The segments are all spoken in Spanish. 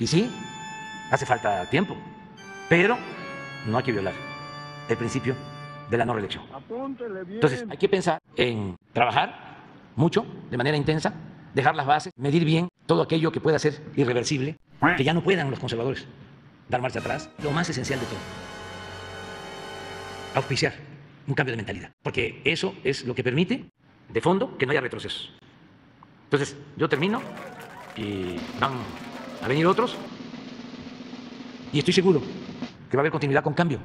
Y sí, hace falta tiempo, pero no hay que violar el principio de la no reelección. Entonces, hay que pensar en trabajar mucho, de manera intensa, dejar las bases, medir bien todo aquello que pueda ser irreversible, que ya no puedan los conservadores dar marcha atrás, lo más esencial de todo, auspiciar un cambio de mentalidad, porque eso es lo que permite, de fondo, que no haya retrocesos. Entonces, yo termino y van a venir otros y estoy seguro que va a haber continuidad con cambio.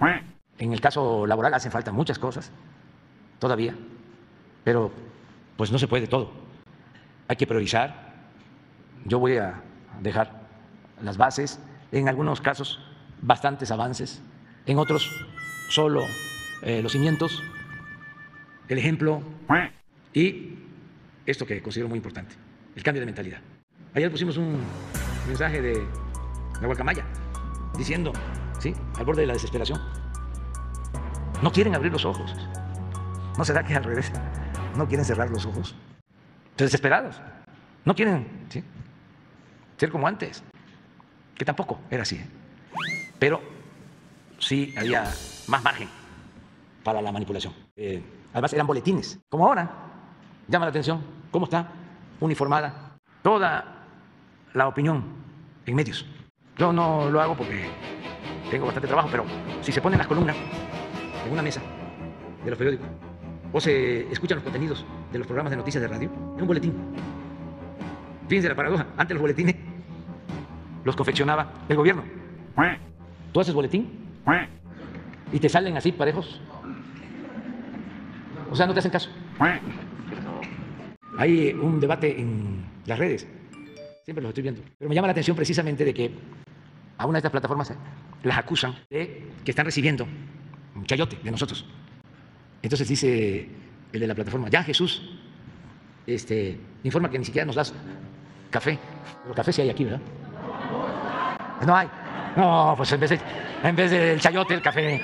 En el caso laboral hacen falta muchas cosas todavía, pero pues no se puede todo. Hay que priorizar. Yo voy a dejar las bases, en algunos casos bastantes avances, en otros solo eh, los cimientos, el ejemplo y esto que considero muy importante, el cambio de mentalidad. Ayer pusimos un mensaje de la Guacamaya diciendo, ¿sí? al borde de la desesperación, no quieren abrir los ojos. ¿No será que al revés? ¿No quieren cerrar los ojos? Desesperados. No quieren ¿sí? ser como antes, que tampoco era así. ¿eh? Pero sí había más margen para la manipulación. Eh, además eran boletines, como ahora. Llama la atención cómo está uniformada toda la opinión en medios. Yo no lo hago porque tengo bastante trabajo, pero si se ponen las columnas en una mesa de los periódicos o se escuchan los contenidos de los programas de noticias de radio en un boletín. Fíjense la paradoja, antes los boletines los confeccionaba el gobierno. Tú haces boletín y te salen así parejos. O sea, no te hacen caso. Hay un debate en las redes, siempre los estoy viendo, pero me llama la atención precisamente de que a una de estas plataformas las acusan de que están recibiendo un chayote de nosotros. Entonces dice el de la plataforma, ya Jesús, este, informa que ni siquiera nos das café. Pero café sí hay aquí, ¿verdad? No hay. No, pues en vez, de, en vez del chayote, el café.